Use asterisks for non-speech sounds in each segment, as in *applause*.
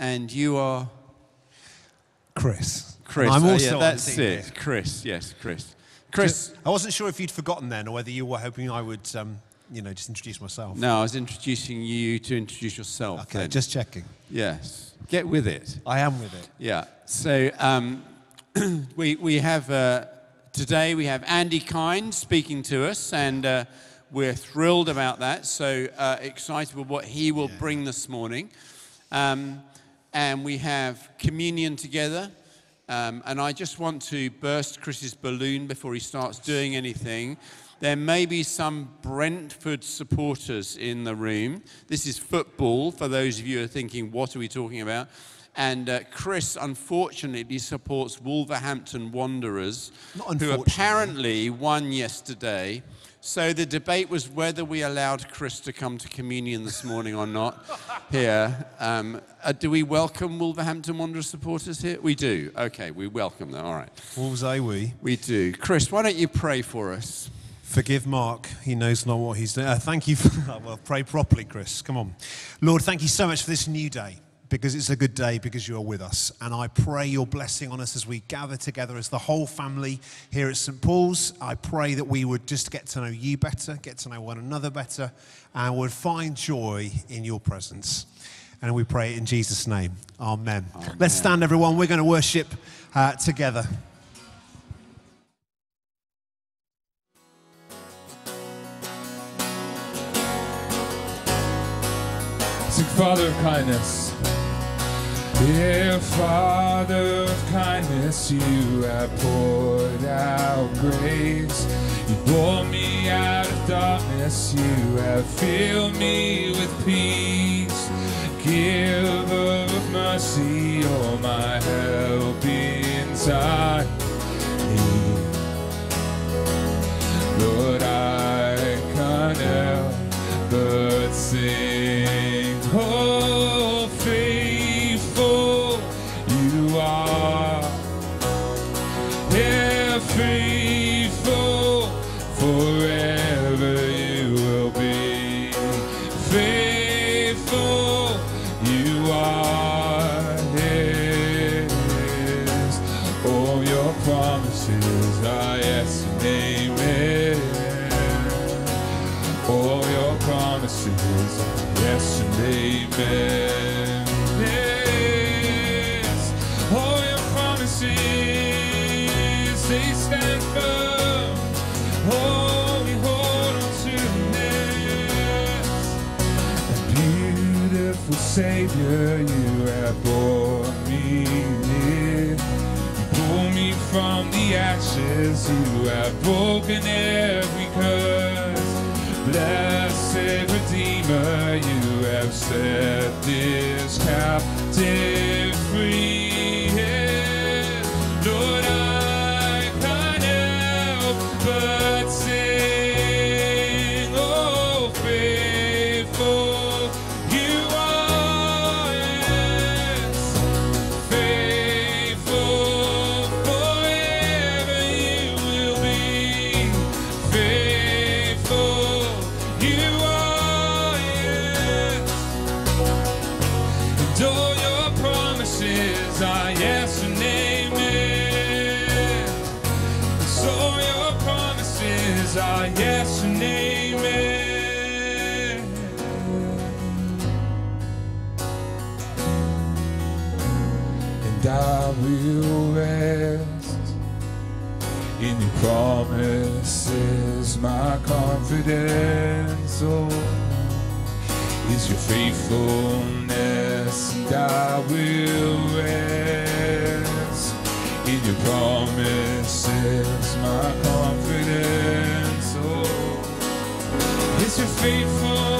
and you are Chris. Chris. I'm Oh, also yeah, on that's the team it. here. Chris, yes, Chris. Chris. I wasn't sure if you'd forgotten then, or whether you were hoping I would, um, you know, just introduce myself. No, I was introducing you to introduce yourself. Okay, then. just checking. yes. Get with it. I am with it. Yeah. So um, *clears throat* we we have uh, today we have Andy Kind speaking to us, and uh, we're thrilled about that. So uh, excited with what he will bring this morning, um, and we have communion together. Um, and I just want to burst Chris's balloon before he starts doing anything. There may be some Brentford supporters in the room. This is football, for those of you who are thinking, what are we talking about? And uh, Chris, unfortunately, supports Wolverhampton Wanderers, who apparently won yesterday. So the debate was whether we allowed Chris to come to communion this morning or not *laughs* here. Um, uh, do we welcome Wolverhampton Wanderers supporters here? We do. Okay, we welcome them. All right. Wolves are we? We do. Chris, why don't you pray for us? Forgive Mark. He knows not what he's doing. Uh, thank you. For, *laughs* well, pray properly, Chris. Come on. Lord, thank you so much for this new day because it's a good day because you are with us. And I pray your blessing on us as we gather together as the whole family here at St. Paul's. I pray that we would just get to know you better, get to know one another better, and would find joy in your presence. And we pray it in Jesus' name. Amen. Let's stand, everyone. We're going to worship uh, together. Father of Kindness. Dear Father of kindness, you have poured out grace. You brought me out of darkness, you have filled me with peace. Giver of mercy, all my help in time. Lord, I can't help but sing. Broken every curse. Blessed Redeemer, you have set is your faithfulness, and I will rest in your promises, my confidence. Oh, is your faithfulness,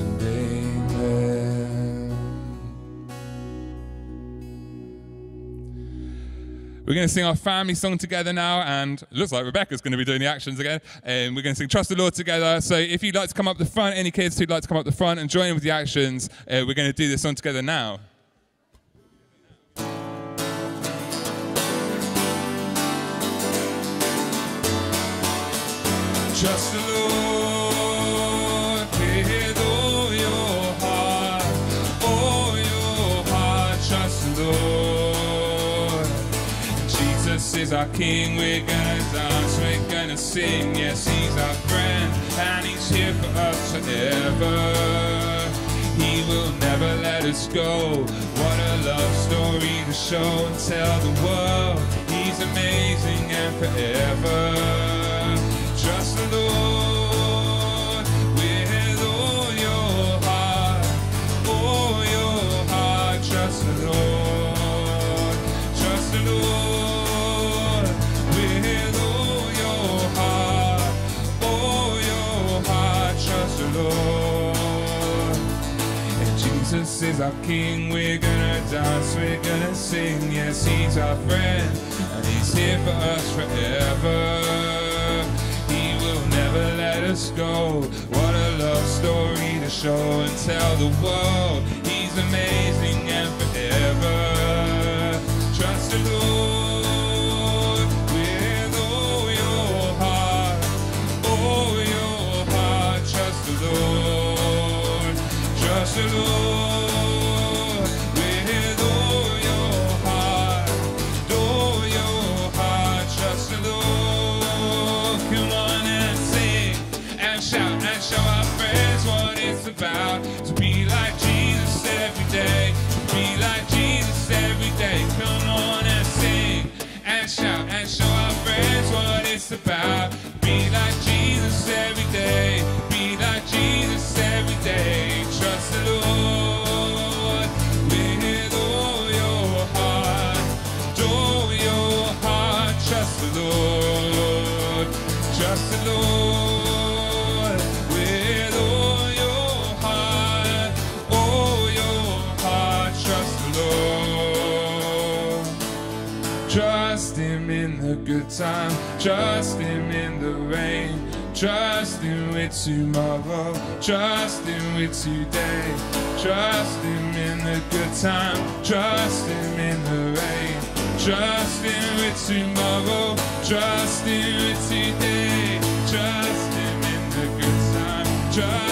and amen. We're going to sing our family song together now, and looks like Rebecca's going to be doing the actions again. And we're going to sing Trust the Lord together. So if you'd like to come up the front, any kids who'd like to come up the front and join in with the actions, uh, we're going to do this song together now. Trust the Lord is our King. We're gonna dance, we're gonna sing. Yes, He's our friend, and He's here for us forever. He will never let us go. What a love story to show and tell the world. He's amazing and forever. Jesus is our King. We're gonna dance, we're gonna sing. Yes, He's our friend, and He's here for us forever. He will never let us go. What a love story to show and tell the world. He's amazing and forever. Trust the Lord with about. To be like Jesus every day. To be like Jesus every day. Come on and sing and shout and show our friends what it's about. Be like Jesus every day. Be like Jesus every day. Time, trust him in the rain, trust him with tomorrow, trust him with today, trust him in the good time, trust him in the rain, trust him with tomorrow, trust him with today, trust him in the good time, trust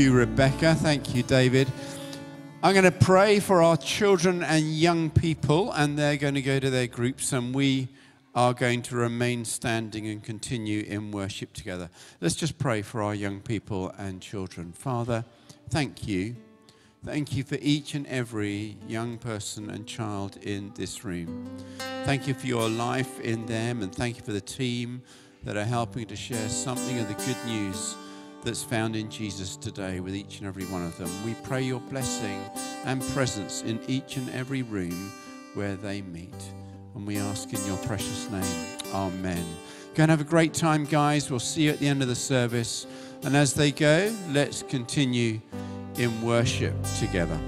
you. Rebecca. Thank you, David. I'm going to pray for our children and young people, and they're going to go to their groups, and we are going to remain standing and continue in worship together. Let's just pray for our young people and children. Father, thank you. Thank you for each and every young person and child in this room. Thank you for your life in them, and thank you for the team that are helping to share something of the good news that's found in Jesus today with each and every one of them. We pray your blessing and presence in each and every room where they meet. And we ask in your precious name. Amen. Go and have a great time, guys. We'll see you at the end of the service. And as they go, let's continue in worship together.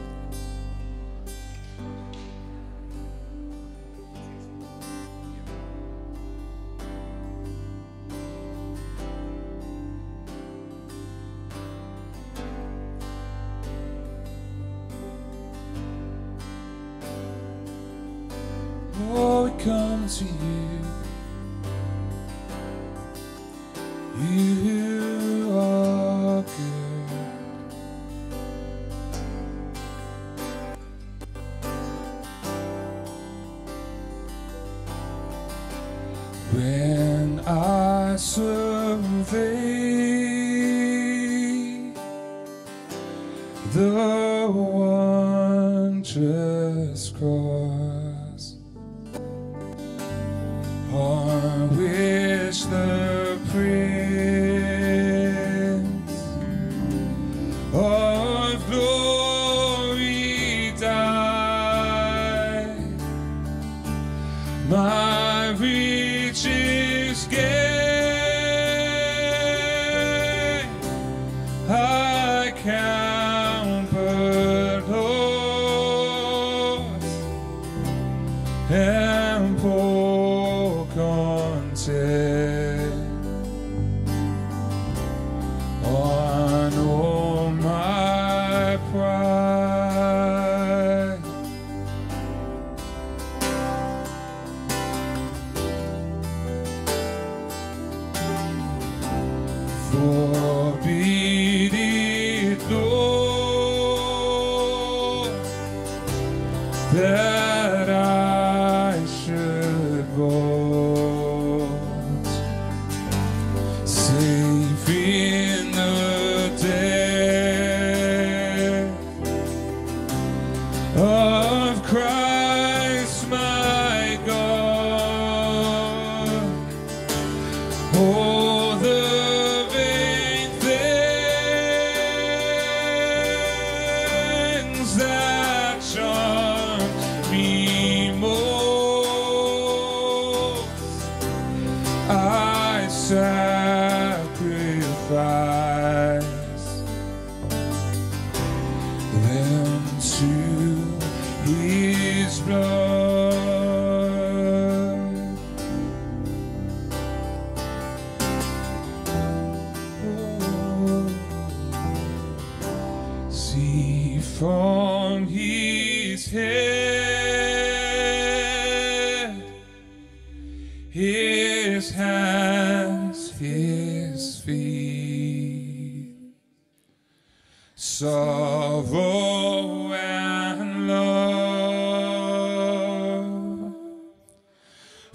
The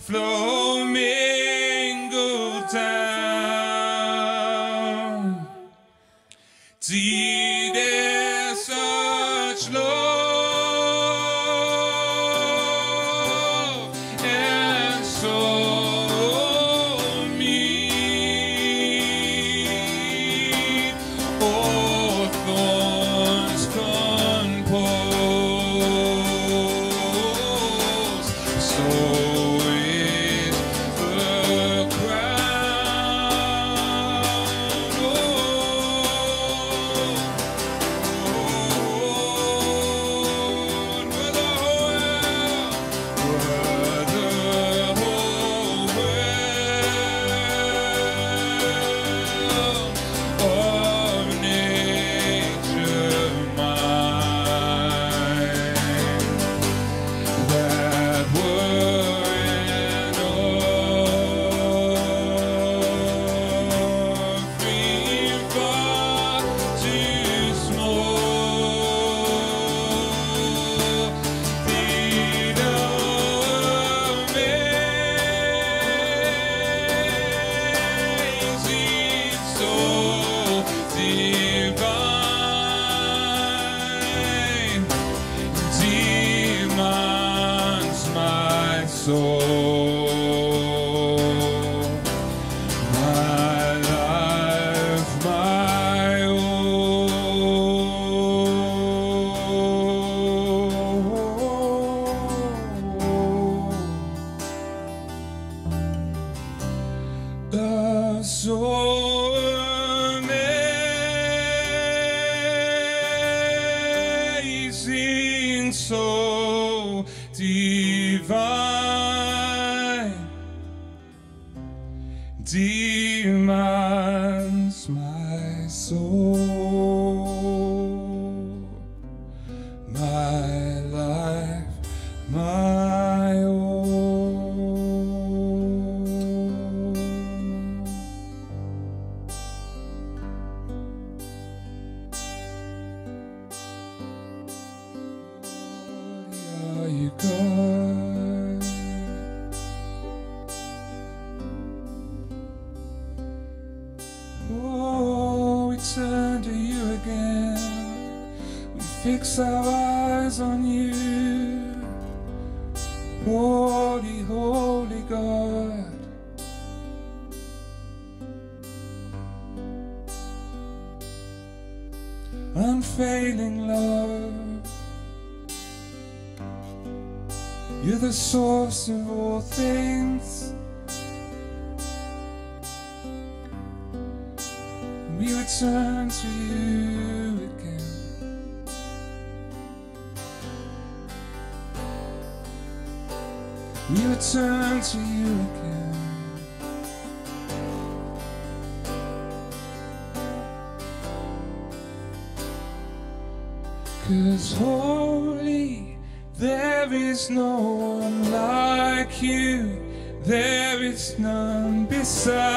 flow soul, source of all things. We return to you again. We return to you again. like you, there is none beside.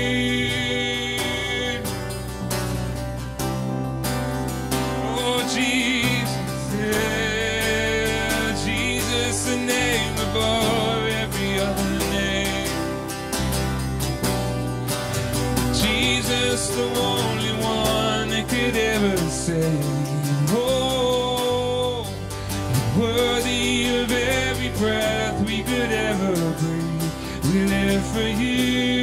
say, Oh, worthy of every breath we could ever breathe. We live for you.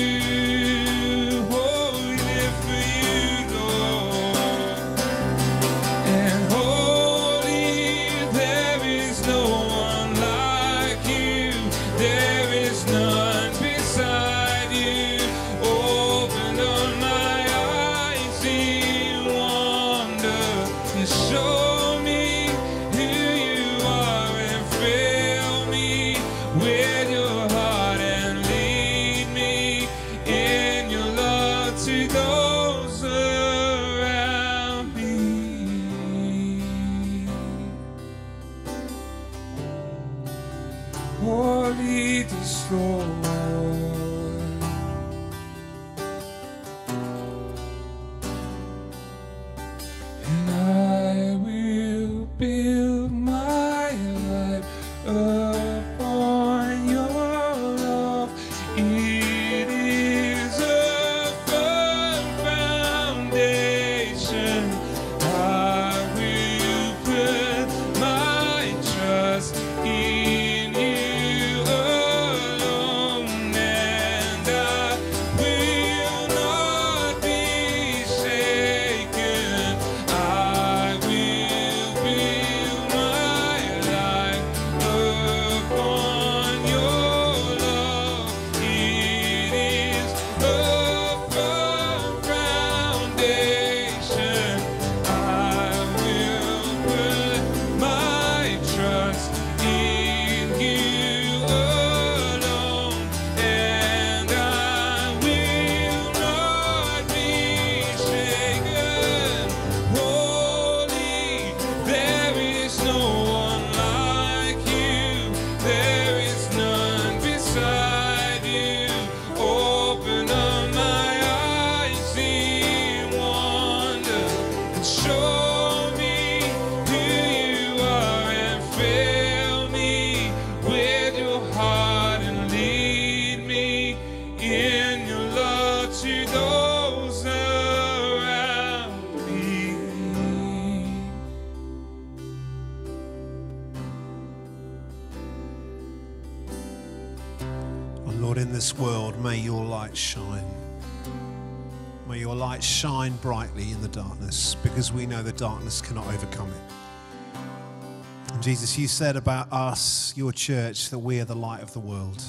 know the darkness cannot overcome it. And Jesus, you said about us, your church, that we are the light of the world.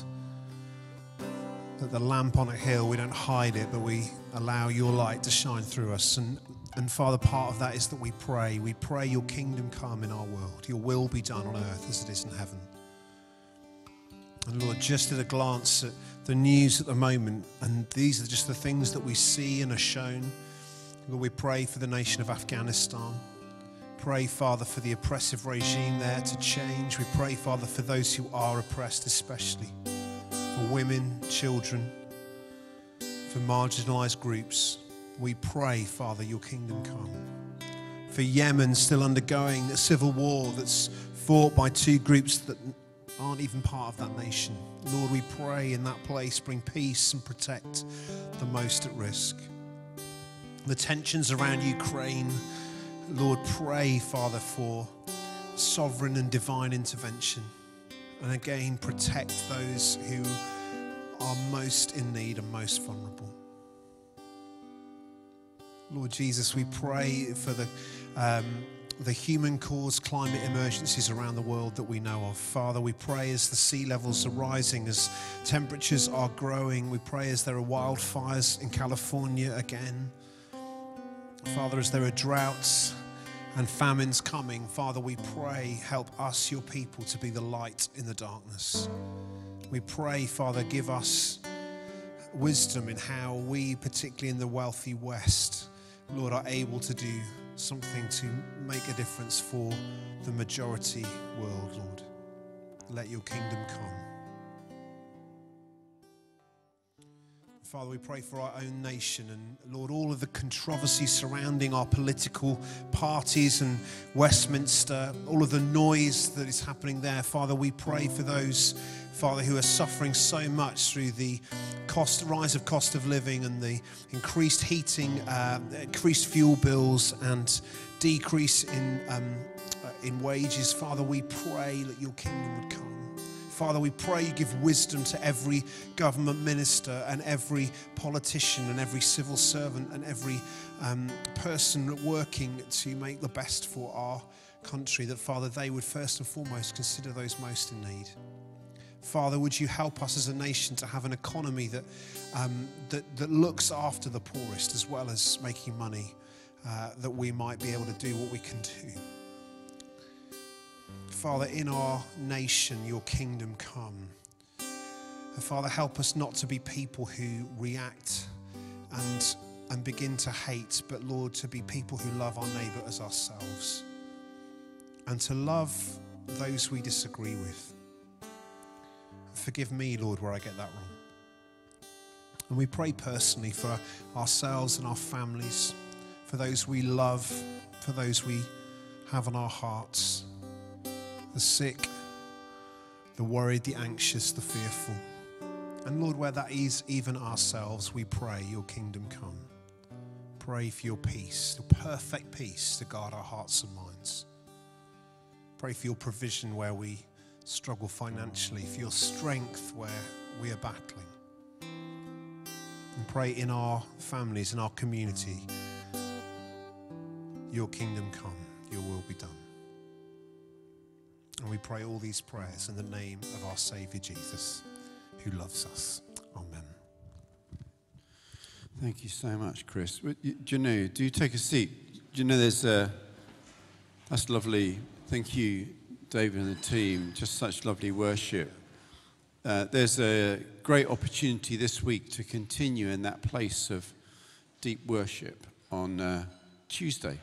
That the lamp on a hill, we don't hide it, but we allow your light to shine through us. And, and Father, part of that is that we pray. We pray your kingdom come in our world, your will be done on earth as it is in heaven. And Lord, just at a glance at the news at the moment, and these are just the things that we see and are shown. Lord, we pray for the nation of Afghanistan. Pray, Father, for the oppressive regime there to change. We pray, Father, for those who are oppressed, especially for women, children, for marginalized groups. We pray, Father, your kingdom come. For Yemen, still undergoing a civil war that's fought by two groups that aren't even part of that nation. Lord, we pray in that place, bring peace and protect the most at risk. The tensions around Ukraine, Lord, pray, Father, for sovereign and divine intervention. And again, protect those who are most in need and most vulnerable. Lord Jesus, we pray for the, um, the human caused climate emergencies around the world that we know of. Father, we pray as the sea levels are rising, as temperatures are growing, we pray as there are wildfires in California again. Father, as there are droughts and famines coming, Father, we pray, help us, your people, to be the light in the darkness. We pray, Father, give us wisdom in how we, particularly in the wealthy West, Lord, are able to do something to make a difference for the majority world, Lord. Let your kingdom come. Father, we pray for our own nation and Lord, all of the controversy surrounding our political parties and Westminster, all of the noise that is happening there. Father, we pray for those, Father, who are suffering so much through the cost, rise of cost of living and the increased heating, uh, increased fuel bills, and decrease in, um, uh, in wages. Father, we pray that your kingdom would come. Father, we pray you give wisdom to every government minister and every politician and every civil servant and every um, person working to make the best for our country. That, Father, they would first and foremost consider those most in need. Father, would you help us as a nation to have an economy that, um, that, that looks after the poorest as well as making money, uh, that we might be able to do what we can do. Father, in our nation, your kingdom come. And Father, help us not to be people who react and, and begin to hate, but Lord, to be people who love our neighbor as ourselves and to love those we disagree with. Forgive me, Lord, where I get that wrong. And we pray personally for ourselves and our families, for those we love, for those we have on our hearts the sick, the worried, the anxious, the fearful. And Lord, where that is even ourselves, we pray your kingdom come. Pray for your peace, the perfect peace to guard our hearts and minds. Pray for your provision where we struggle financially, for your strength where we are battling. And pray in our families, in our community, your kingdom come, your will be done. And we pray all these prayers in the name of our Savior Jesus, who loves us. Amen. Thank you so much, Chris. Know, do you take a seat? Do you know there's a, that's lovely. Thank you, David and the team. Just such lovely worship. Uh, there's a great opportunity this week to continue in that place of deep worship on uh, Tuesday.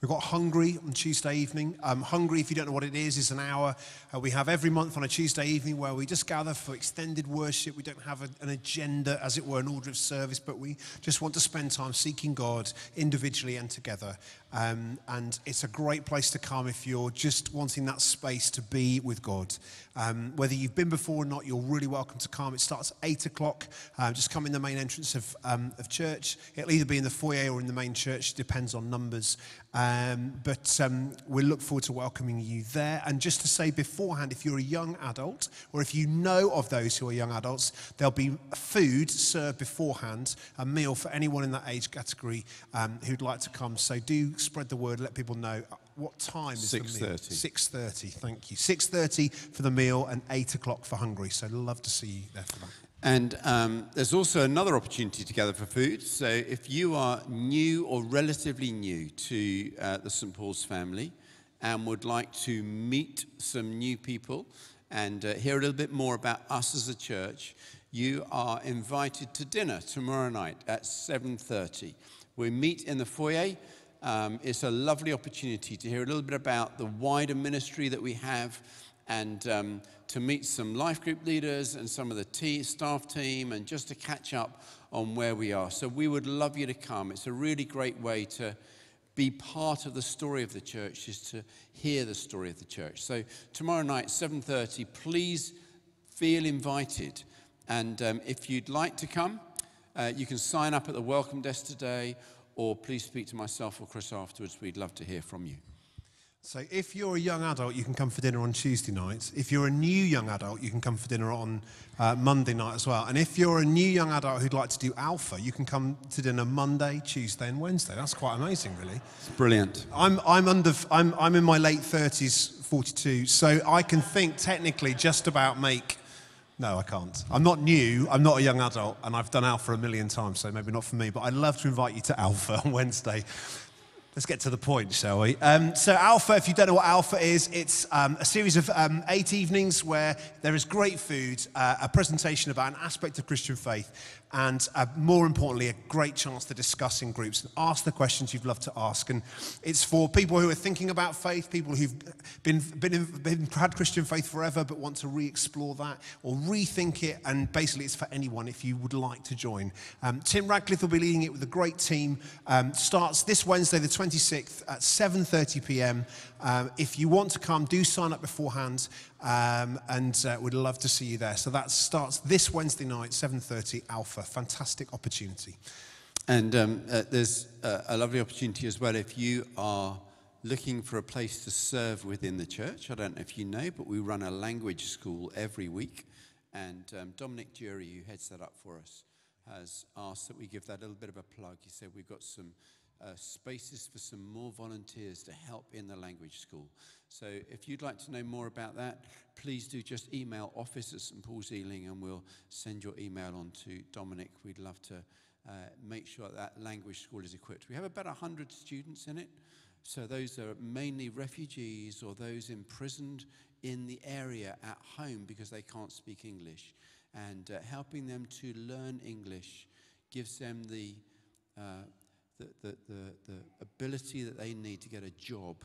We've got Hungry on Tuesday evening. Um, Hungry, if you don't know what it is, is an hour uh, we have every month on a Tuesday evening where we just gather for extended worship. We don't have a, an agenda, as it were, an order of service, but we just want to spend time seeking God individually and together. Um, and it's a great place to come if you're just wanting that space to be with God. Um, whether you've been before or not, you're really welcome to come. It starts at 8 o'clock. Um, just come in the main entrance of, um, of church. It'll either be in the foyer or in the main church, depends on numbers. Um, but um, we look forward to welcoming you there. And just to say beforehand, if you're a young adult or if you know of those who are young adults, there'll be food served beforehand, a meal for anyone in that age category um, who'd like to come. So do spread the word, let people know. what time is the meal? 6:30. 6.30, thank you. 6.30 for the meal and 8 o'clock for Hungry. So love to see you there for that. And um, there's also another opportunity to gather for food. So if you are new or relatively new to uh, the St. Paul's family and would like to meet some new people and uh, hear a little bit more about us as a church, you are invited to dinner tomorrow night at 7.30. We meet in the foyer. Um, it's a lovely opportunity to hear a little bit about the wider ministry that we have and um, to meet some life group leaders and some of the te- staff team and just to catch up on where we are. So we would love you to come. It's a really great way to be part of the story of the church is to hear the story of the church. So tomorrow night 7:30 please feel invited. And um, if you'd like to come, uh, you can sign up at the welcome desk today or please speak to myself or Chris afterwards. We'd love to hear from you. So if you're a young adult, you can come for dinner on Tuesday night. If you're a new young adult, you can come for dinner on uh, Monday night as well. And if you're a new young adult who'd like to do Alpha, you can come to dinner Monday, Tuesday, and Wednesday. That's quite amazing, really. It's brilliant. I'm, I'm, under, I'm, I'm in my late 30s, 42, so I can think technically just about make. No, I can't. I'm not new, I'm not a young adult, and I've done Alpha a million times, so maybe not for me, but I'd love to invite you to Alpha *laughs* on Wednesday. Let's get to the point, shall we? Um, so, Alpha, if you don't know what Alpha is, it's um, a series of um, eight evenings where there is great food, uh, a presentation about an aspect of Christian faith, and uh, more importantly, a great chance to discuss in groups and ask the questions you'd love to ask. And it's for people who are thinking about faith, people who've been, been, been had Christian faith forever but want to re explore that or rethink it. And basically, it's for anyone if you would like to join. Um, Tim Radcliffe will be leading it with a great team. Um, starts this Wednesday, the 26th at 7:30 p.m. Um, if you want to come, do sign up beforehand, um, and uh, we'd love to see you there. So that starts this Wednesday night, 7:30 Alpha. Fantastic opportunity. And um, uh, there's a, lovely opportunity as well if you are looking for a place to serve within the church. I don't know if you know, but we run a language school every week. And um, Dominic Jury, who heads that up for us, has asked that we give that a little bit of a plug. He said we've got some uh, spaces for some more volunteers to help in the language school. So if you'd like to know more about that, please do just email office at St Paul's Ealing and we'll send your email on to Dominic. We'd love to uh, make sure that language school is equipped. We have about 100 students in it. So those are mainly refugees or those imprisoned in the area at home because they can't speak English. And uh, helping them to learn English gives them the uh, the, the, the, the ability that they need to get a job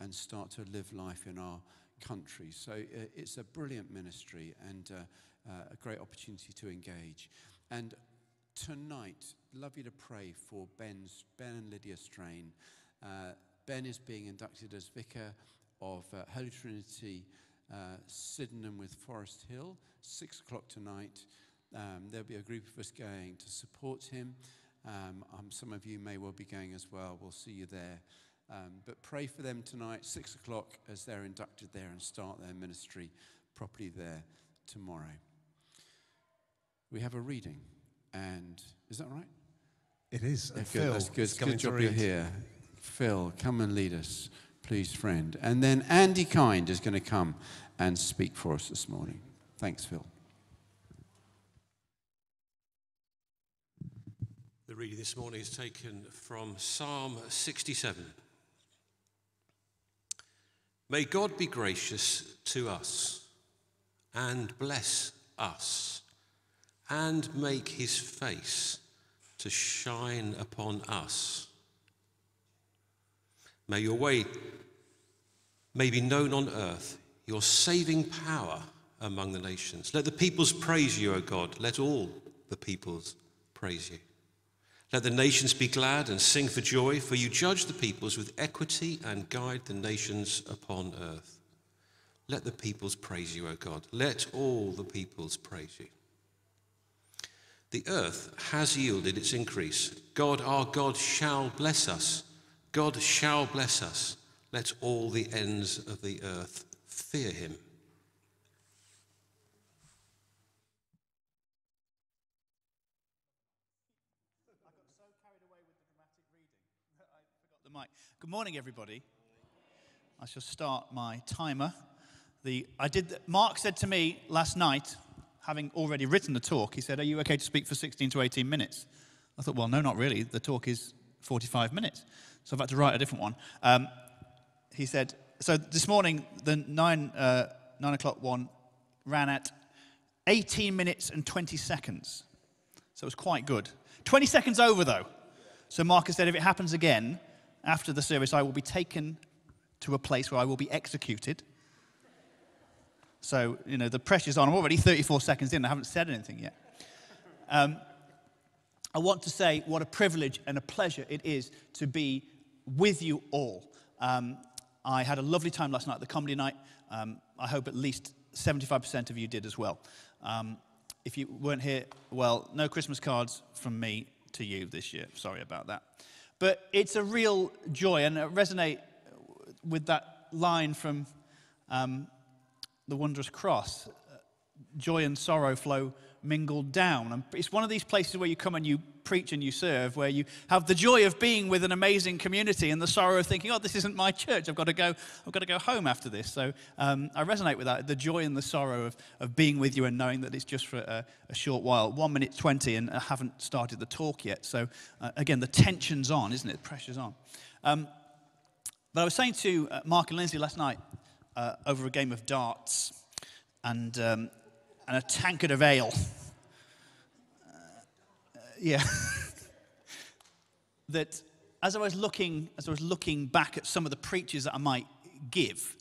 and start to live life in our country. So uh, it's a brilliant ministry and uh, uh, a great opportunity to engage. And tonight, love you to pray for Ben's, Ben and Lydia Strain. Uh, ben is being inducted as vicar of uh, Holy Trinity uh, Sydenham with Forest Hill, six o'clock tonight. Um, there'll be a group of us going to support him. Um, um, some of you may well be going as well. We'll see you there. Um, but pray for them tonight, six o'clock, as they're inducted there and start their ministry properly there tomorrow. We have a reading, and is that right? It is. Yeah, good. Phil That's good. is Good job you're here. Phil, come and lead us, please, friend. And then Andy Kind is going to come and speak for us this morning. Thanks, Phil. Reading this morning is taken from Psalm 67. May God be gracious to us and bless us and make his face to shine upon us. May your way may be known on earth, your saving power among the nations. Let the peoples praise you, O God. Let all the peoples praise you. Let the nations be glad and sing for joy, for you judge the peoples with equity and guide the nations upon earth. Let the peoples praise you, O God. Let all the peoples praise you. The earth has yielded its increase. God, our God, shall bless us. God shall bless us. Let all the ends of the earth fear him. the mic. Good morning, everybody. I shall start my timer. The, I did, Mark said to me last night, having already written the talk, he said, Are you okay to speak for 16 to 18 minutes? I thought, Well, no, not really. The talk is 45 minutes. So I've had to write a different one. Um, he said, So this morning, the nine, uh, nine o'clock one ran at 18 minutes and 20 seconds. So it was quite good. 20 seconds over, though. So Marcus said, if it happens again after the service, I will be taken to a place where I will be executed. So, you know, the pressure's on. I'm already 34 seconds in. I haven't said anything yet. Um, I want to say what a privilege and a pleasure it is to be with you all. Um, I had a lovely time last night at the comedy night. Um, I hope at least 75% of you did as well. Um, if you weren't here, well, no Christmas cards from me to you this year. Sorry about that. But it's a real joy, and I resonate with that line from um, the Wondrous Cross joy and sorrow flow mingled down. And it's one of these places where you come and you preach and you serve, where you have the joy of being with an amazing community and the sorrow of thinking, oh, this isn't my church. I've got to go, I've got to go home after this. So um, I resonate with that, the joy and the sorrow of, of being with you and knowing that it's just for a, a short while. One minute 20 and I haven't started the talk yet. So uh, again, the tension's on, isn't it? The pressure's on. Um, but I was saying to uh, Mark and Lindsay last night uh, over a game of darts, and um, and a tankard of ale. Yeah. *laughs* that as I was looking, as I was looking back at some of the preachers that I might give,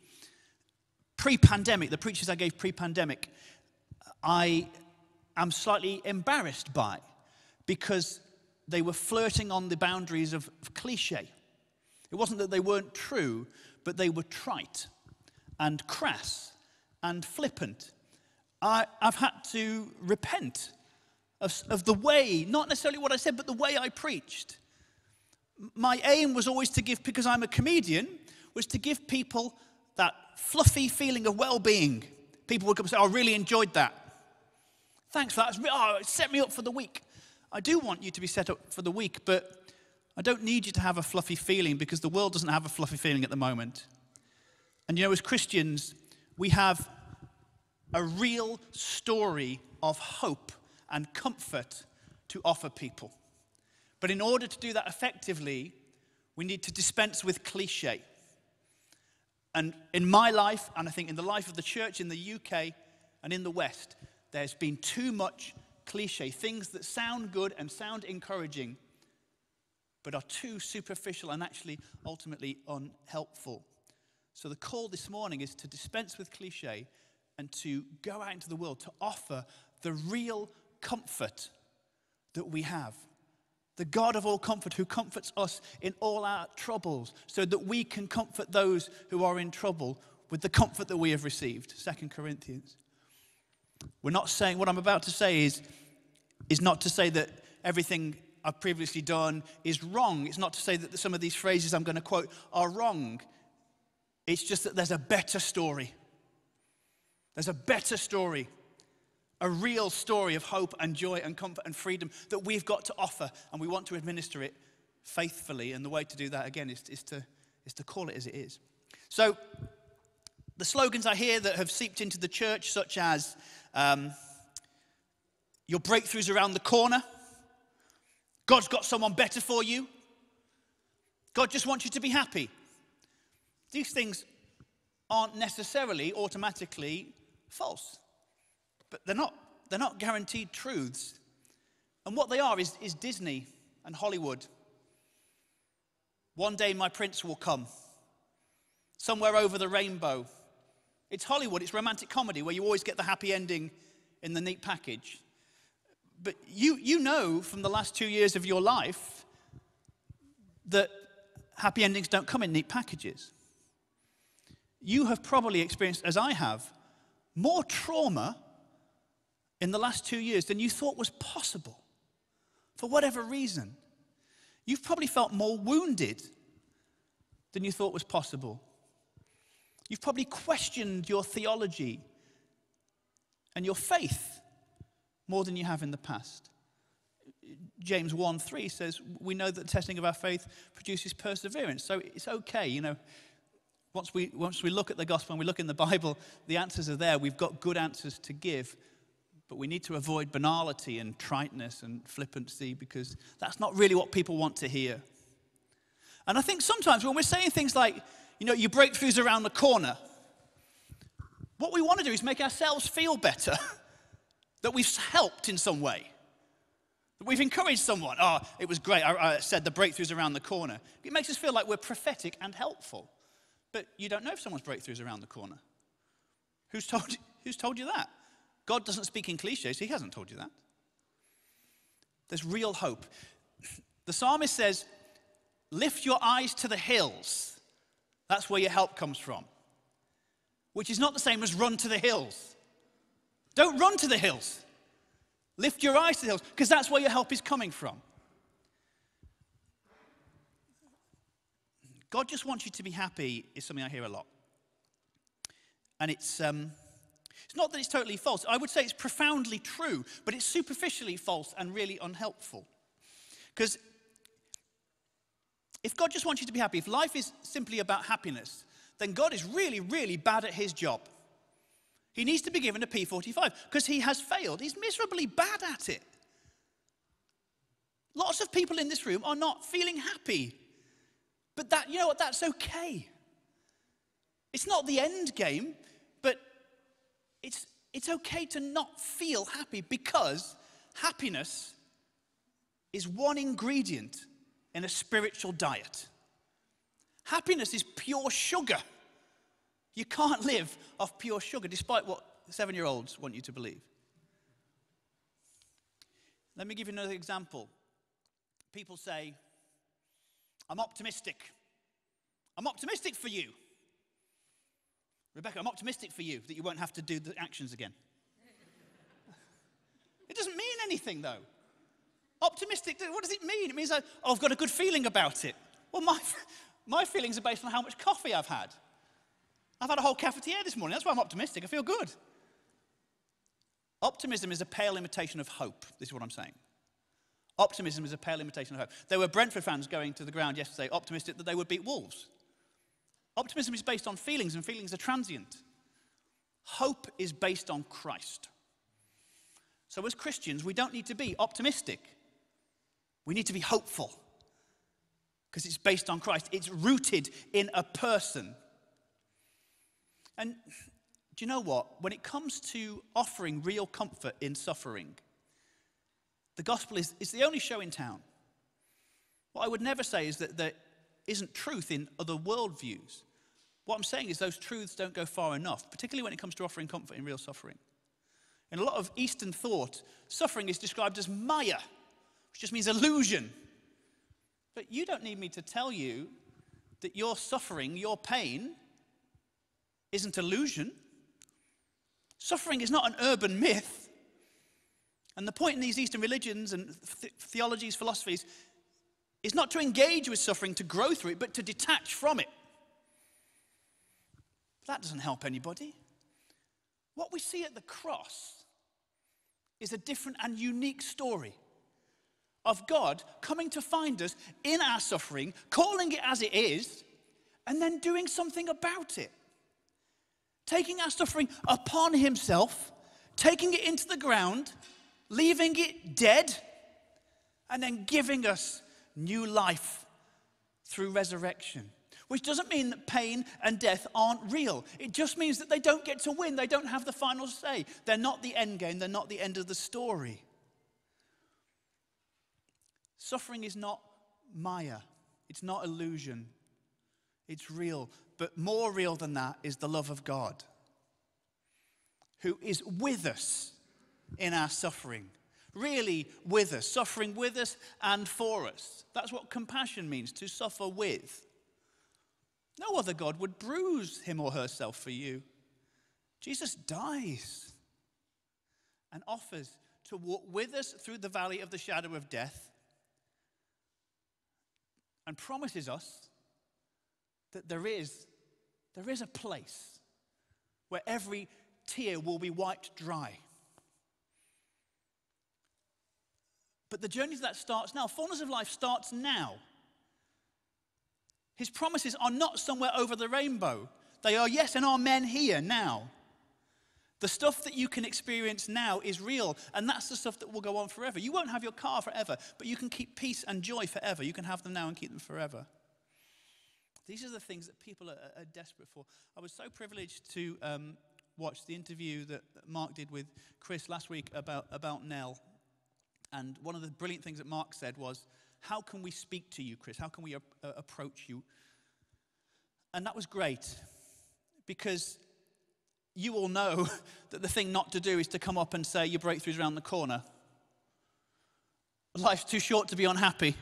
pre-pandemic, the preachers I gave pre-pandemic, I am slightly embarrassed by because they were flirting on the boundaries of, of cliche. It wasn't that they weren't true, but they were trite and crass and flippant I, have had to repent of, of the way, not necessarily what I said, but the way I preached. My aim was always to give, because I'm a comedian, was to give people that fluffy feeling of well being. People would come and say, oh, I really enjoyed that. Thanks for that. Oh, it set me up for the week. I do want you to be set up for the week, but I don't need you to have a fluffy feeling because the world doesn't have a fluffy feeling at the moment. And you know, as Christians, we have a real story of hope and comfort to offer people. But in order to do that effectively, we need to dispense with cliche. And in my life, and I think in the life of the church in the UK and in the West, there's been too much cliche, things that sound good and sound encouraging, but are too superficial and actually ultimately unhelpful. So the call this morning is to dispense with cliche and to go out into the world to offer the real comfort that we have. The God of all comfort who comforts us in all our troubles so that we can comfort those who are in trouble with the comfort that we have received. Second Corinthians. We're not saying, what I'm about to say is, is not to say that everything I've previously done is wrong. It's not to say that some of these phrases I'm going to quote are wrong. It's just that there's a better story. There's a better story, a real story of hope and joy and comfort and freedom that we've got to offer, and we want to administer it faithfully. And the way to do that, again, is, is, to, is to call it as it is. So, the slogans I hear that have seeped into the church, such as um, your breakthroughs around the corner, God's got someone better for you, God just wants you to be happy. These things aren't necessarily automatically false. But they're not, they're not guaranteed truths. And what they are is, is Disney and Hollywood. One day my prince will come. Somewhere over the rainbow. It's Hollywood, it's romantic comedy where you always get the happy ending in the neat package. But you, you know from the last two years of your life that happy endings don't come in neat packages. You have probably experienced, as I have, more trauma in the last two years than you thought was possible for whatever reason. You've probably felt more wounded than you thought was possible. You've probably questioned your theology and your faith more than you have in the past. James 1 3 says, We know that the testing of our faith produces perseverance. So it's okay, you know, Once we, once we look at the gospel and we look in the Bible, the answers are there. We've got good answers to give, but we need to avoid banality and triteness and flippancy because that's not really what people want to hear. And I think sometimes when we're saying things like, you know, your breakthroughs around the corner, what we want to do is make ourselves feel better *laughs* that we've helped in some way. That we've encouraged someone. Oh, it was great. I, I said the breakthroughs around the corner. It makes us feel like we're prophetic and helpful. But you don't know if someone's breakthrough's around the corner. Who's told, *laughs* who's told you that? God doesn't speak in cliches. He hasn't told you that. There's real hope. The psalmist says, Lift your eyes to the hills. That's where your help comes from. Which is not the same as run to the hills. Don't run to the hills. Lift your eyes to the hills, because that's where your help is coming from. God just wants you to be happy, is something I hear a lot. And it's, um, it's not that it's totally false. I would say it's profoundly true, but it's superficially false and really unhelpful. Because if God just wants you to be happy, if life is simply about happiness, then God is really, really bad at his job. He needs to be given a P45 because he has failed. He's miserably bad at it. Lots of people in this room are not feeling happy. But that, you know what, that's okay. It's not the end game, it's, it's okay to not feel happy because happiness is one ingredient in a spiritual diet. Happiness is pure sugar. You can't live off pure sugar, despite what seven year olds want you to believe. Let me give you another example. People say, I'm optimistic. I'm optimistic for you. Rebecca, I'm optimistic for you that you won't have to do the actions again. it doesn't mean anything, though. Optimistic, what does it mean? It means, oh, I've got a good feeling about it. Well, my, *laughs* my feelings are based on how much coffee I've had. I've had a whole cafetiere this morning. That's why I'm optimistic. I feel good. Optimism is a pale imitation of hope. This is what I'm saying. Optimism is a pale imitation of hope. There were Brentford fans going to the ground yesterday optimistic that they would beat Wolves. Optimism is based on feelings, and feelings are transient. Hope is based on Christ. So, as Christians, we don't need to be optimistic. We need to be hopeful because it's based on Christ. It's rooted in a person. And do you know what? When it comes to offering real comfort in suffering, the gospel is, is the only show in town. What I would never say is that there isn't truth in other worldviews. What I'm saying is those truths don't go far enough, particularly when it comes to offering comfort in real suffering. In a lot of Eastern thought, suffering is described as maya, which just means illusion. But you don't need me to tell you that your suffering, your pain, isn't illusion. Suffering is not an urban myth. And the point in these Eastern religions and th- theologies, philosophies, is not to engage with suffering to grow through it, but to detach from it. That doesn't help anybody. What we see at the cross is a different and unique story of God coming to find us in our suffering, calling it as it is, and then doing something about it taking our suffering upon himself, taking it into the ground, leaving it dead, and then giving us new life through resurrection. Which doesn't mean that pain and death aren't real. It just means that they don't get to win. They don't have the final say. They're not the end game. They're not the end of the story. Suffering is not Maya, it's not illusion, it's real. But more real than that is the love of God, who is with us in our suffering. Really with us, suffering with us and for us. That's what compassion means to suffer with. No other God would bruise him or herself for you. Jesus dies and offers to walk with us through the valley of the shadow of death and promises us that there is, there is a place where every tear will be wiped dry. But the journey that starts now. Fullness of life starts now. His promises are not somewhere over the rainbow. They are yes and amen here now. The stuff that you can experience now is real, and that's the stuff that will go on forever. You won't have your car forever, but you can keep peace and joy forever. You can have them now and keep them forever. These are the things that people are, are desperate for. I was so privileged to um, watch the interview that Mark did with Chris last week about, about Nell. And one of the brilliant things that Mark said was, How can we speak to you, Chris? How can we uh, approach you? And that was great because you all know *laughs* that the thing not to do is to come up and say your breakthrough's around the corner. Life's too short to be unhappy.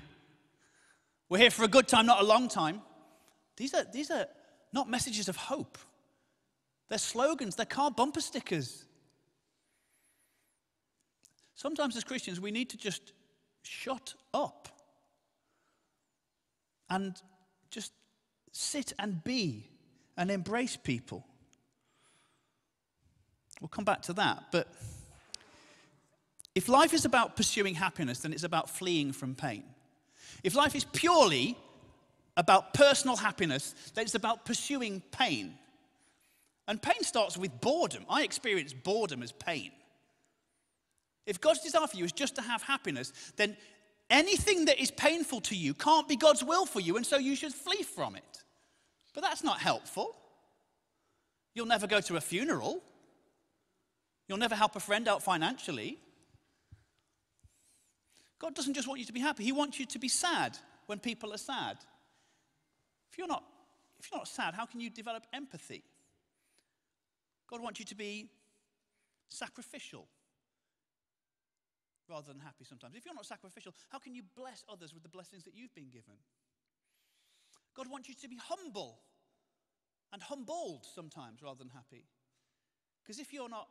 We're here for a good time, not a long time. These are, these are not messages of hope. They're slogans, they're car bumper stickers. Sometimes as Christians, we need to just shut up and just sit and be and embrace people. We'll come back to that. But if life is about pursuing happiness, then it's about fleeing from pain. If life is purely about personal happiness, then it's about pursuing pain. And pain starts with boredom. I experience boredom as pain. If God's desire for you is just to have happiness, then anything that is painful to you can't be God's will for you, and so you should flee from it. But that's not helpful. You'll never go to a funeral. You'll never help a friend out financially. God doesn't just want you to be happy, He wants you to be sad when people are sad. If you're not, if you're not sad, how can you develop empathy? God wants you to be sacrificial rather than happy sometimes. If you're not sacrificial, how can you bless others with the blessings that you've been given? God wants you to be humble and humbled sometimes rather than happy. Because if you're not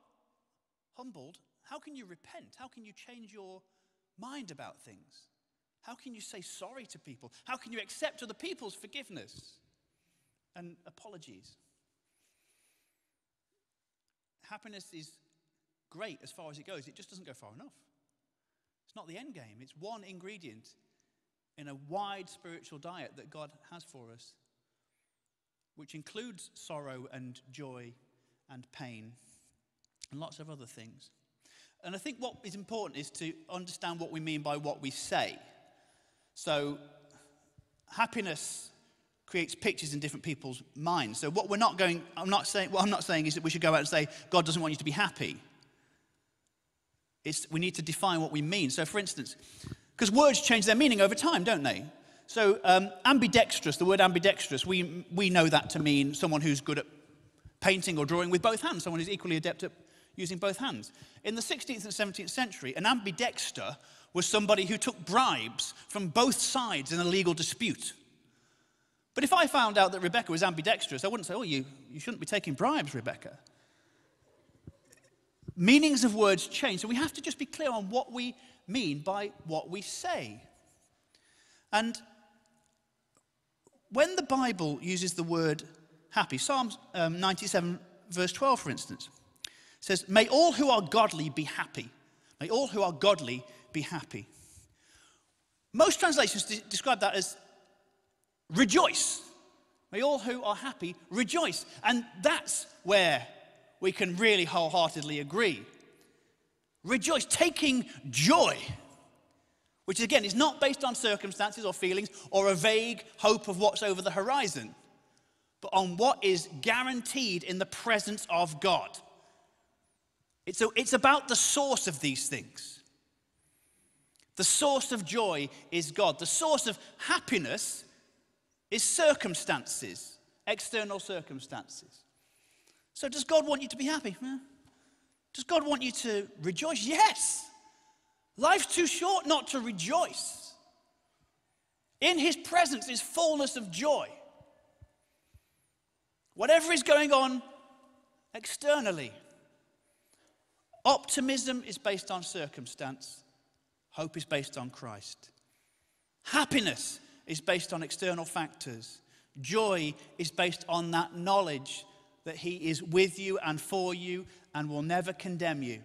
humbled, how can you repent? How can you change your mind about things? How can you say sorry to people? How can you accept other people's forgiveness and apologies? Happiness is great as far as it goes, it just doesn't go far enough. It's not the end game, it's one ingredient in a wide spiritual diet that God has for us, which includes sorrow and joy and pain and lots of other things. And I think what is important is to understand what we mean by what we say. So, happiness creates pictures in different people's minds. So, what we're not going, I'm not saying, what I'm not saying is that we should go out and say, God doesn't want you to be happy. It's, we need to define what we mean. So, for instance, because words change their meaning over time, don't they? So, um, ambidextrous, the word ambidextrous, we, we know that to mean someone who's good at painting or drawing with both hands, someone who's equally adept at using both hands. In the 16th and 17th century, an ambidexter was somebody who took bribes from both sides in a legal dispute. But if I found out that Rebecca was ambidextrous, I wouldn't say, oh, you, you shouldn't be taking bribes, Rebecca. Meanings of words change, so we have to just be clear on what we mean by what we say. And when the Bible uses the word happy, Psalms um, 97, verse 12, for instance, says, May all who are godly be happy. May all who are godly be happy. Most translations de- describe that as rejoice. May all who are happy rejoice. And that's where we can really wholeheartedly agree. Rejoice, taking joy, which again is not based on circumstances or feelings or a vague hope of what's over the horizon, but on what is guaranteed in the presence of God. It's, a, it's about the source of these things. The source of joy is God. The source of happiness is circumstances, external circumstances. So, does God want you to be happy? Does God want you to rejoice? Yes. Life's too short not to rejoice. In His presence is fullness of joy. Whatever is going on externally, Optimism is based on circumstance, hope is based on Christ. Happiness is based on external factors. Joy is based on that knowledge that He is with you and for you and will never condemn you.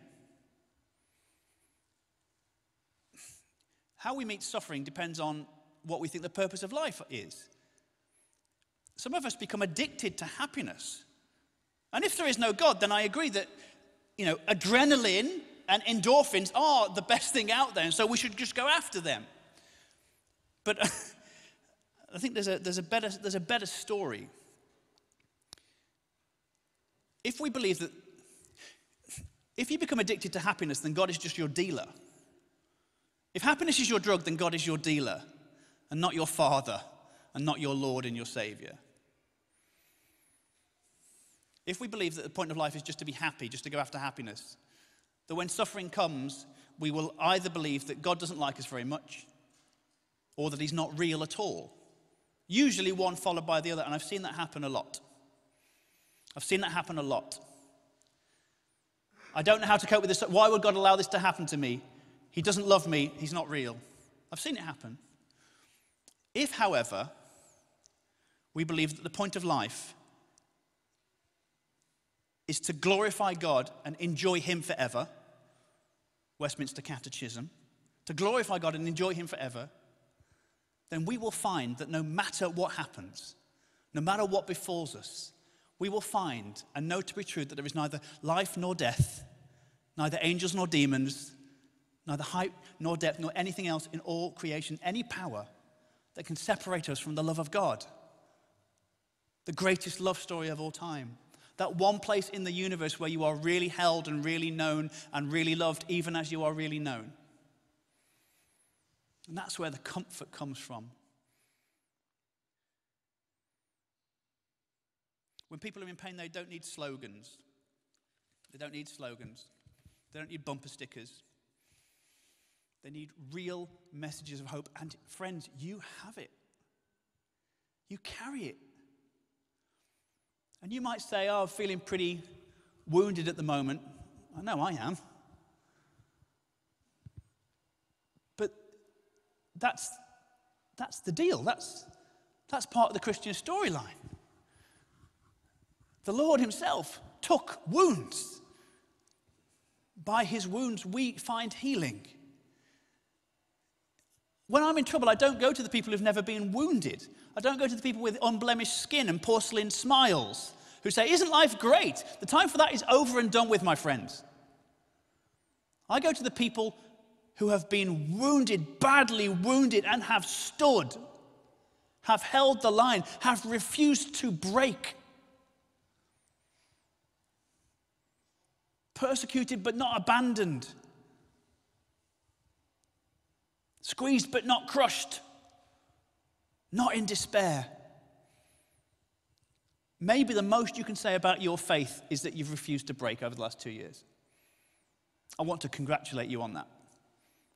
How we meet suffering depends on what we think the purpose of life is. some of us become addicted to happiness. And if there is no God, then I agree that, you know, adrenaline and endorphins are the best thing out there, and so we should just go after them. But *laughs* I think there's a, there's, a better, there's a better story. If we believe that, if you become addicted to happiness, then God is just your dealer. If happiness is your drug, then God is your dealer and not your father and not your Lord and your Savior. If we believe that the point of life is just to be happy, just to go after happiness, that when suffering comes, we will either believe that God doesn't like us very much or that He's not real at all. Usually one followed by the other, and I've seen that happen a lot. I've seen that happen a lot. I don't know how to cope with this. Why would God allow this to happen to me? He doesn't love me. He's not real. I've seen it happen. If, however, we believe that the point of life is to glorify God and enjoy Him forever, Westminster Catechism, to glorify God and enjoy Him forever, then we will find that no matter what happens, no matter what befalls us, we will find and know to be true that there is neither life nor death, neither angels nor demons, neither height nor depth nor anything else in all creation, any power that can separate us from the love of God. The greatest love story of all time. That one place in the universe where you are really held and really known and really loved, even as you are really known. And that's where the comfort comes from. When people are in pain, they don't need slogans. They don't need slogans. They don't need bumper stickers. They need real messages of hope. And friends, you have it. You carry it. And you might say, Oh, I'm feeling pretty wounded at the moment. I know I am. But that's, that's the deal. That's, that's part of the Christian storyline. The Lord Himself took wounds. By His wounds, we find healing. When I'm in trouble, I don't go to the people who've never been wounded. I don't go to the people with unblemished skin and porcelain smiles who say, Isn't life great? The time for that is over and done with, my friends. I go to the people who have been wounded, badly wounded, and have stood, have held the line, have refused to break. Persecuted but not abandoned squeezed but not crushed, not in despair. Maybe the most you can say about your faith is that you've refused to break over the last two years. I want to congratulate you on that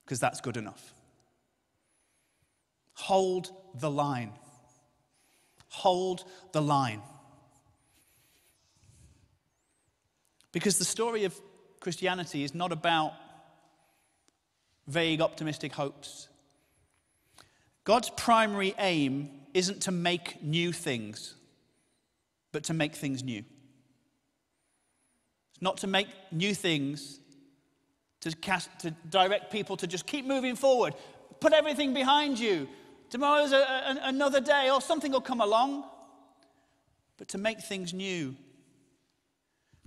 because that's good enough. Hold the line. Hold the line. Because the story of Christianity is not about vague, optimistic hopes. God's primary aim isn't to make new things, but to make things new. It's not to make new things, to, cast, to direct people to just keep moving forward, put everything behind you. Tomorrow's a, a, another day, or something will come along. But to make things new,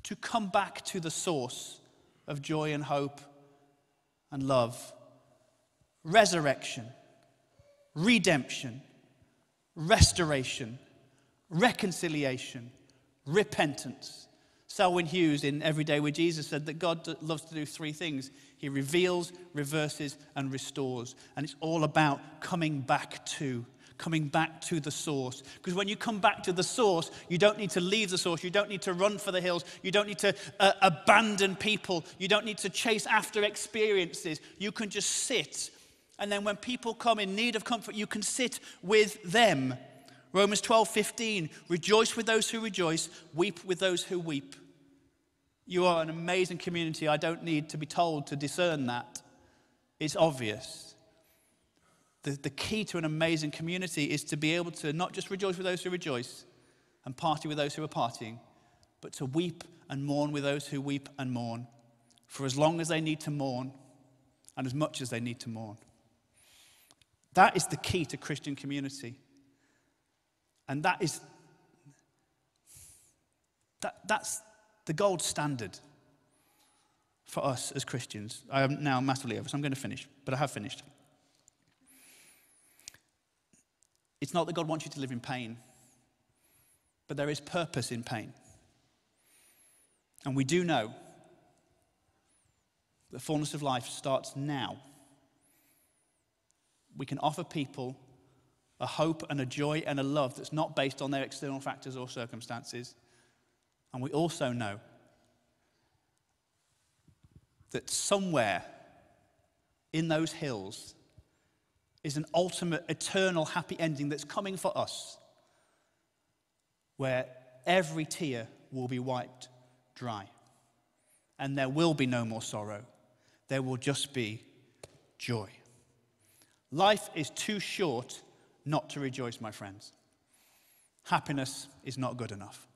to come back to the source of joy and hope and love. Resurrection, redemption, restoration, reconciliation, repentance. Selwyn Hughes in Every Day with Jesus said that God loves to do three things He reveals, reverses, and restores. And it's all about coming back to coming back to the source. Because when you come back to the source, you don't need to leave the source. You don't need to run for the hills. You don't need to uh, abandon people. You don't need to chase after experiences. You can just sit. And then when people come in need of comfort, you can sit with them. Romans 12, 15. Rejoice with those who rejoice, weep with those who weep. You are an amazing community. I don't need to be told to discern that. It's obvious the, the key to an amazing community is to be able to not just rejoice with those who rejoice and party with those who are partying, but to weep and mourn with those who weep and mourn for as long as they need to mourn and as much as they need to mourn. That is the key to Christian community. And that is That, that's the gold standard for us as Christians. I am now massively over, so I'm going to finish, but I have finished. It's not that God wants you to live in pain, but there is purpose in pain. And we do know that fullness of life starts now. We can offer people a hope and a joy and a love that's not based on their external factors or circumstances. And we also know that somewhere in those hills is an ultimate, eternal, happy ending that's coming for us, where every tear will be wiped dry. And there will be no more sorrow, there will just be joy. Life is too short not to rejoice, my friends. Happiness is not good enough.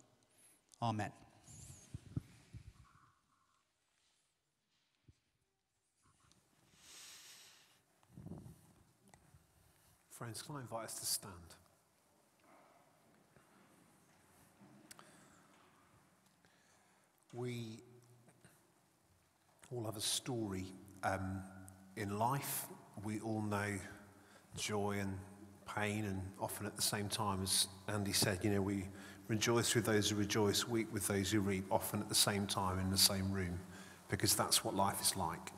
Amen. Friends, can I invite us to stand? We all have a story um, in life. We all know joy and pain, and often at the same time, as Andy said, you know, we rejoice with those who rejoice, weep with those who reap, often at the same time in the same room, because that's what life is like.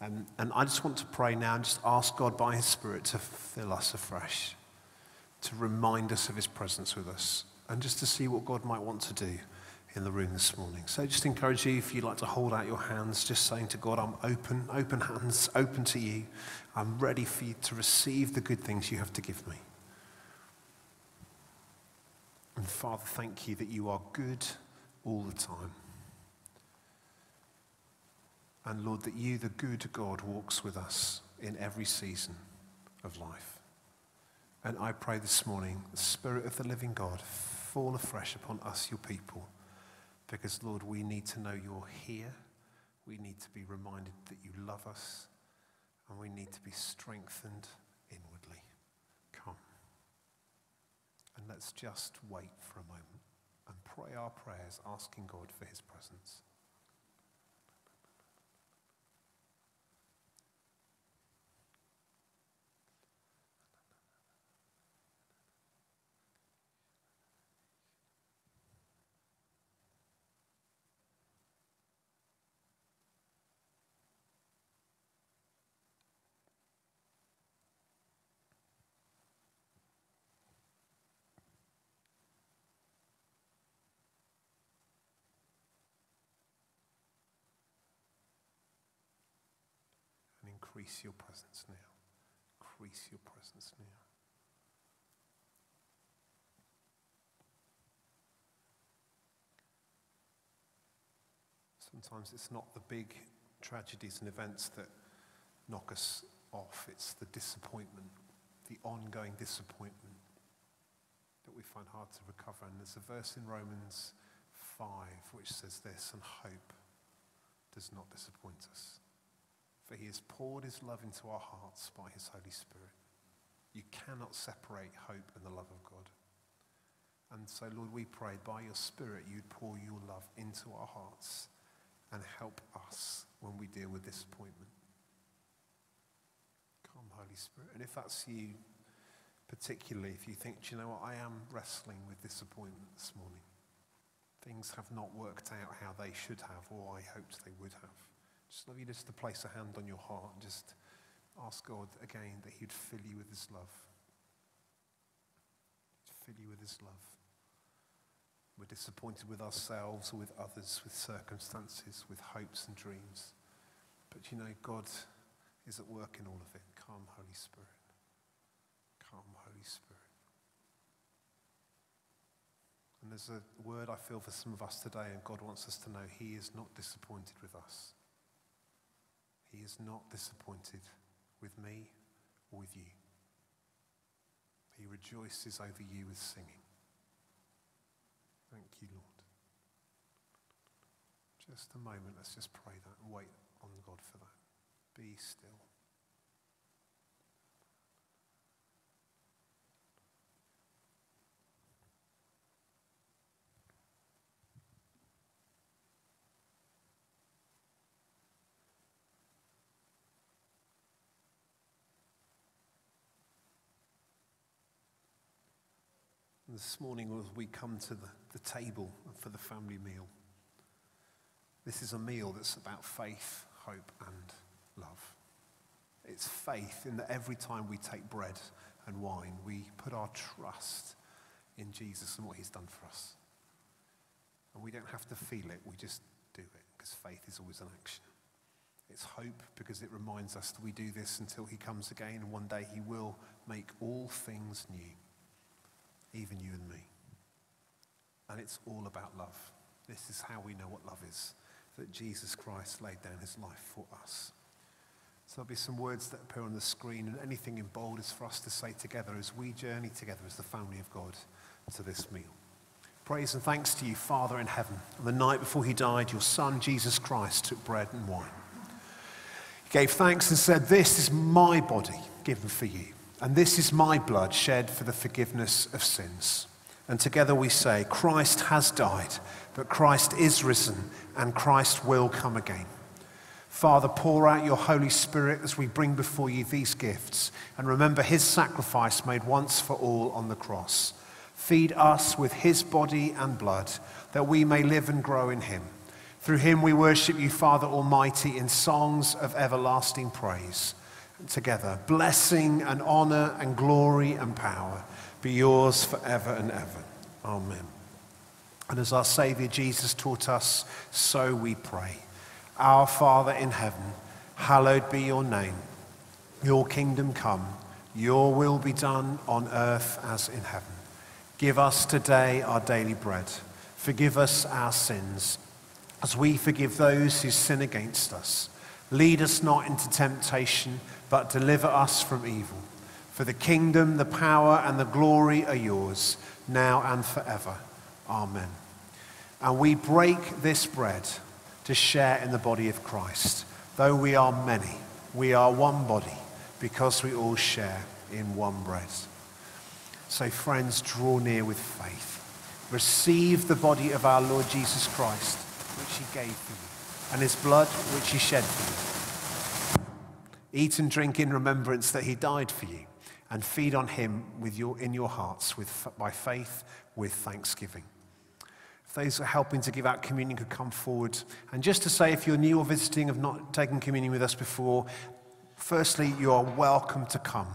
Um, and I just want to pray now and just ask God by His Spirit to fill us afresh, to remind us of His presence with us, and just to see what God might want to do in the room this morning. So just encourage you, if you'd like to hold out your hands, just saying to God, I'm open, open hands, open to you. I'm ready for you to receive the good things you have to give me. And Father, thank you that you are good all the time. And Lord, that you, the good God, walks with us in every season of life. And I pray this morning, the Spirit of the living God, fall afresh upon us, your people. Because, Lord, we need to know you're here. We need to be reminded that you love us. And we need to be strengthened inwardly. Come. And let's just wait for a moment and pray our prayers, asking God for his presence. and increase your presence now. Increase your presence now. Sometimes it's not the big tragedies and events that knock us off, it's the disappointment, the ongoing disappointment that we find hard to recover. And there's a verse in Romans 5 which says this, and hope does not disappoint us. For he has poured his love into our hearts by his Holy Spirit. You cannot separate hope and the love of God. And so, Lord, we pray by your Spirit you'd pour your love into our hearts and help us when we deal with disappointment. Come, Holy Spirit. And if that's you, particularly if you think, do you know what, I am wrestling with disappointment this morning. Things have not worked out how they should have or I hoped they would have. Just love you just to place a hand on your heart and just ask God again that He'd fill you with His love. Fill you with His love. We're disappointed with ourselves or with others, with circumstances, with hopes and dreams. But you know, God is at work in all of it. Come, Holy Spirit. Come, Holy Spirit. And there's a word I feel for some of us today, and God wants us to know He is not disappointed with us. He is not disappointed with me or with you. He rejoices over you with singing. Thank you, Lord. Just a moment, let's just pray that and wait on God for that. Be still. This morning, as we come to the, the table for the family meal, this is a meal that's about faith, hope, and love. It's faith in that every time we take bread and wine, we put our trust in Jesus and what he's done for us. And we don't have to feel it, we just do it because faith is always an action. It's hope because it reminds us that we do this until he comes again and one day he will make all things new, even you and me. And it's all about love. This is how we know what love is that Jesus Christ laid down his life for us. So there'll be some words that appear on the screen, and anything in bold is for us to say together as we journey together as the family of God to this meal. Praise and thanks to you, Father in heaven. On the night before he died, your Son, Jesus Christ, took bread and wine. He gave thanks and said, This is my body given for you, and this is my blood shed for the forgiveness of sins. And together we say, Christ has died, but Christ is risen, and Christ will come again. Father, pour out your Holy Spirit as we bring before you these gifts and remember his sacrifice made once for all on the cross. Feed us with his body and blood that we may live and grow in him. Through him we worship you, Father Almighty, in songs of everlasting praise. Together, blessing and honor and glory and power be yours forever and ever. Amen. And as our Savior Jesus taught us, so we pray. Our Father in heaven, hallowed be your name. Your kingdom come, your will be done on earth as in heaven. Give us today our daily bread. Forgive us our sins, as we forgive those who sin against us. Lead us not into temptation, but deliver us from evil. For the kingdom, the power, and the glory are yours, now and forever. Amen. And we break this bread to share in the body of Christ. Though we are many, we are one body because we all share in one bread. So, friends, draw near with faith. Receive the body of our Lord Jesus Christ, which he gave for you, and his blood, which he shed for you. Eat and drink in remembrance that he died for you, and feed on him with your, in your hearts with, by faith with thanksgiving. If those are helping to give out communion could come forward. And just to say, if you're new or visiting, have not taken communion with us before, firstly, you are welcome to come.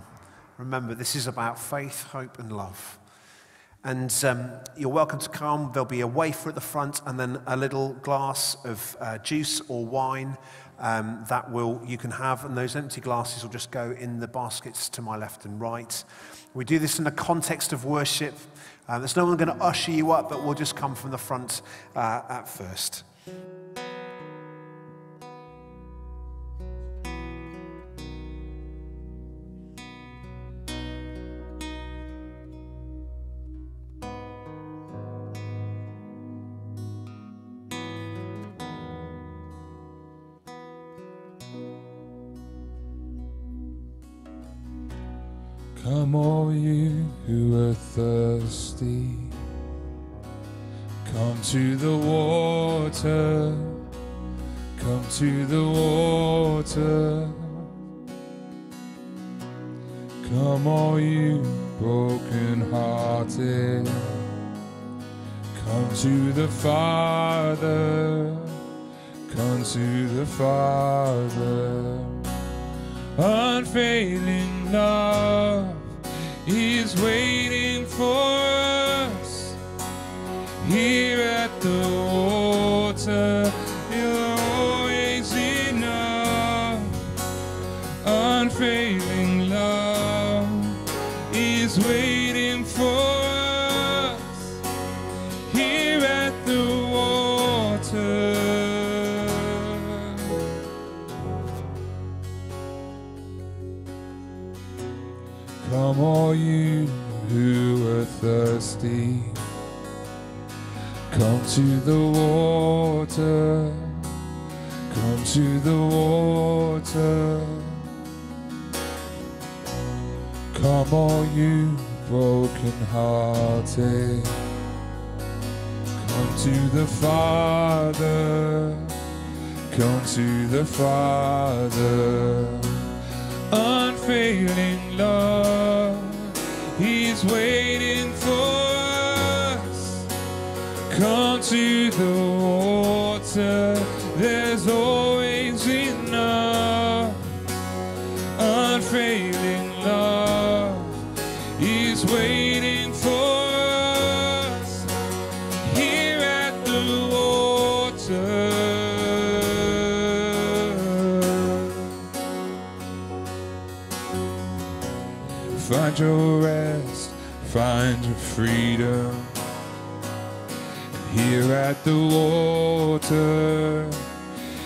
Remember, this is about faith, hope, and love. And um, you're welcome to come. There'll be a wafer at the front and then a little glass of uh, juice or wine um, that will you can have. And those empty glasses will just go in the baskets to my left and right. We do this in the context of worship. Uh, there's no one going to usher you up, but we'll just come from the front uh, at first. To the Father, come to the Father. Unfailing Come, all you who are thirsty, come to the water, come to the water. Come, all you broken-hearted, come to the Father, come to the Father. Unfailing love. He's waiting for us. Come to the water, there's always enough. Unfailing love He's waiting for us here at the water. Find your find your freedom. Here at the water,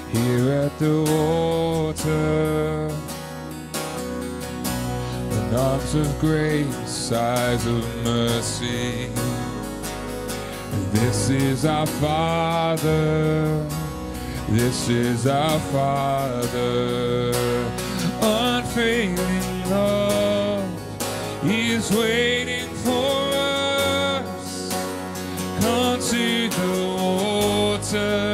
here at the water. In arms of grace, sighs of mercy. This is our Father, this is our Father. Unfailing love is waiting water,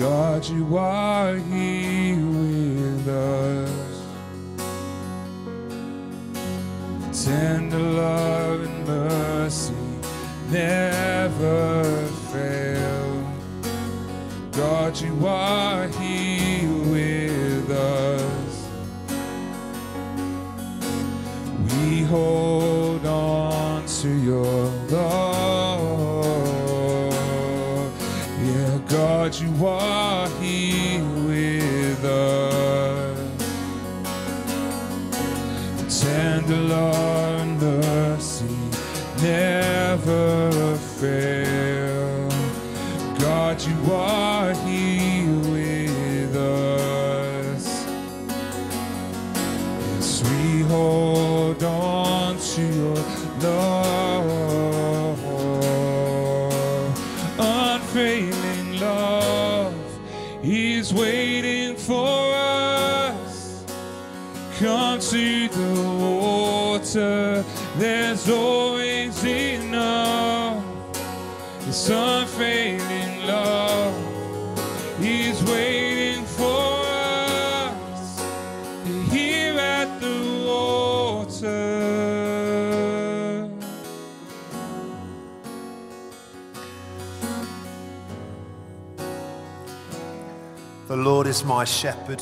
God, you are here with us. Tender is my shepherd,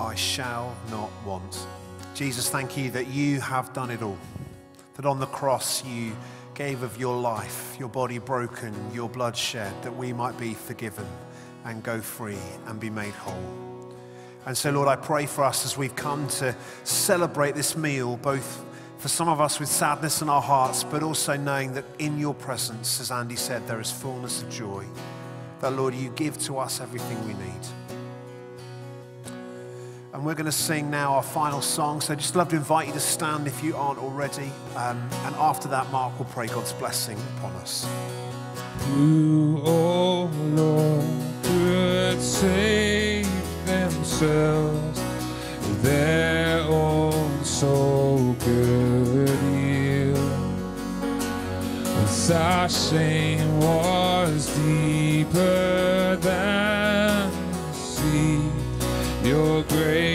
I shall not want. Jesus, thank you that you have done it all. That on the cross you gave of your life, your body broken, your blood shed, that we might be forgiven and go free and be made whole. And so, Lord, I pray for us as we've come to celebrate this meal, both for some of us with sadness in our hearts, but also knowing that in your presence, as Andy said, there is fullness of joy. That, Lord, you give to us everything we need. And we're going to sing now our final song. So I'd just love to invite you to stand if you aren't already. Um, and after that, Mark will pray God's blessing upon us. Who, oh Lord, could save themselves? Their own soul could heal. Once our shame was deeper than sea, your grace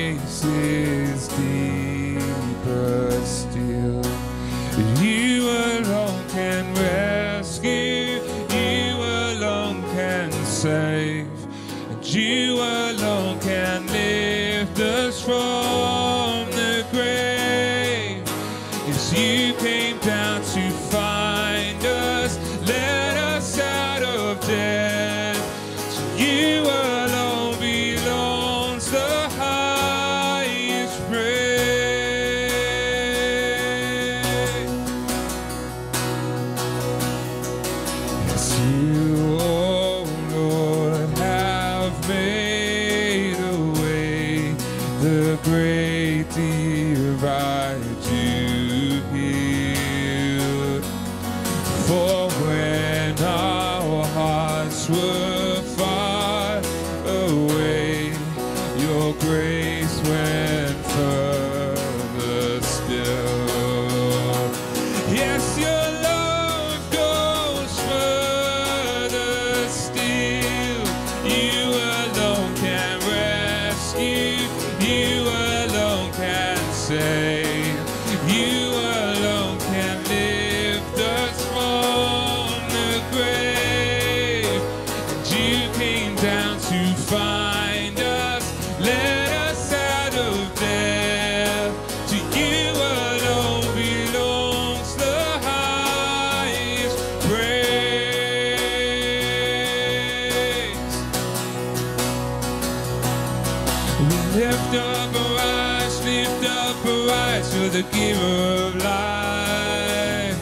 We lift up our eyes, lift up our eyes to the giver of life.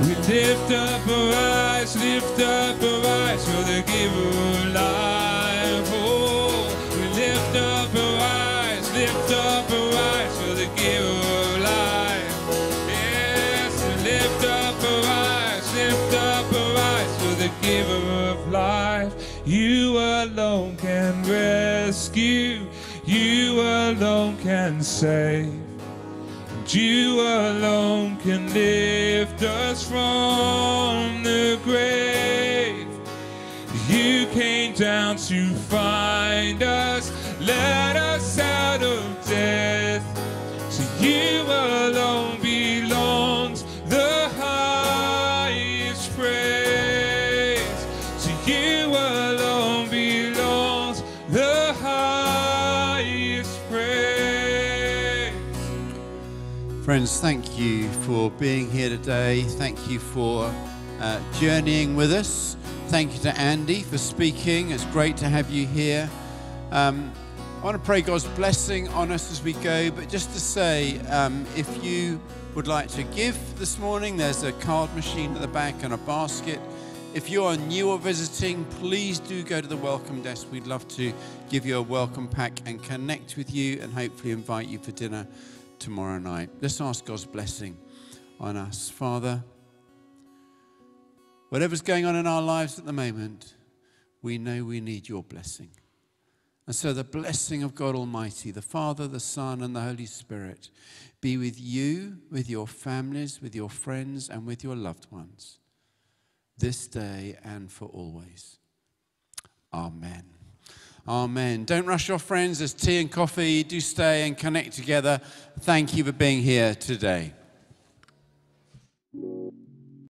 We lift up our eyes, lift up our eyes to the giver of life. Oh, we lift up our eyes, lift up our eyes to the giver of life. Yes, we lift up our eyes, lift up our eyes to the giver of life. You alone can rescue, you alone can save. And you alone can lift us from the grave. You came down to find us, let us out of death. So you alone Friends, thank you for being here today. Thank you for uh, journeying with us. Thank you to Andy for speaking. It's great to have you here. Um, I want to pray God's blessing on us as we go, but just to say, um, if you would like to give this morning, there's a card machine at the back and a basket. If you are new or visiting, please do go to the welcome desk. We'd love to give you a welcome pack and connect with you and hopefully invite you for dinner tomorrow night. Let's ask God's blessing on us. Father, whatever's going on in our lives at the moment, we know we need your blessing. And so the blessing of God Almighty, the Father, the Son, and the Holy Spirit be with you, with your families, with your friends, and with your loved ones this day and for always. Amen. Amen. Don't rush your friends. There's tea and coffee. Do stay and connect together. Thank you for being here today.